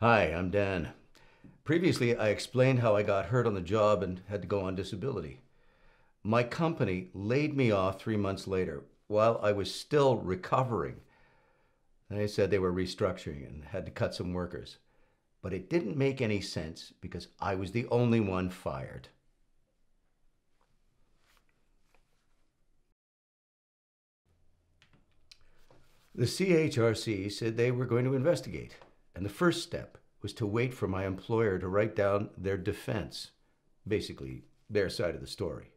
Hi, I'm Dan. Previously, I explained how I got hurt on the job and had to go on disability. My company laid me off three months later while I was still recovering. They said they were restructuring and had to cut some workers. But it didn't make any sense because I was the only one fired. The CHRC said they were going to investigate, and the first step was to wait for my employer to write down their defense, basically, their side of the story.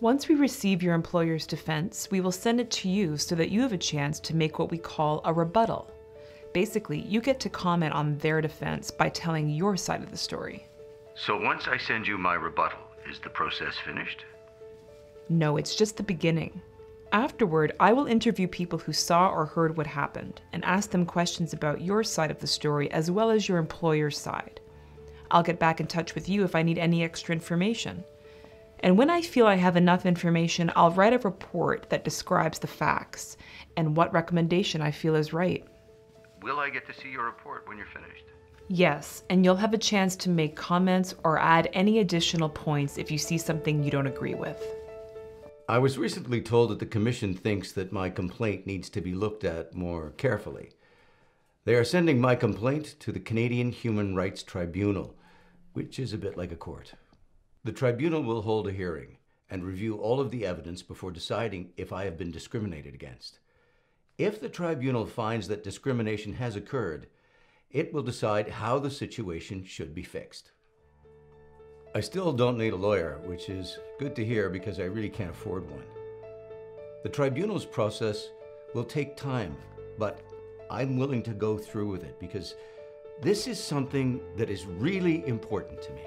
Once we receive your employer's defense, we will send it to you so that you have a chance to make what we call a rebuttal. Basically, you get to comment on their defense by telling your side of the story. So once I send you my rebuttal, is the process finished? No, it's just the beginning. Afterward, I will interview people who saw or heard what happened and ask them questions about your side of the story as well as your employer's side. I'll get back in touch with you if I need any extra information. And when I feel I have enough information, I'll write a report that describes the facts and what recommendation I feel is right. Will I get to see your report when you're finished? Yes, and you'll have a chance to make comments or add any additional points if you see something you don't agree with. I was recently told that the Commission thinks that my complaint needs to be looked at more carefully. They are sending my complaint to the Canadian Human Rights Tribunal, which is a bit like a court. The tribunal will hold a hearing and review all of the evidence before deciding if I have been discriminated against. If the tribunal finds that discrimination has occurred, it will decide how the situation should be fixed. I still don't need a lawyer, which is good to hear because I really can't afford one. The tribunal's process will take time, but I'm willing to go through with it because this is something that is really important to me.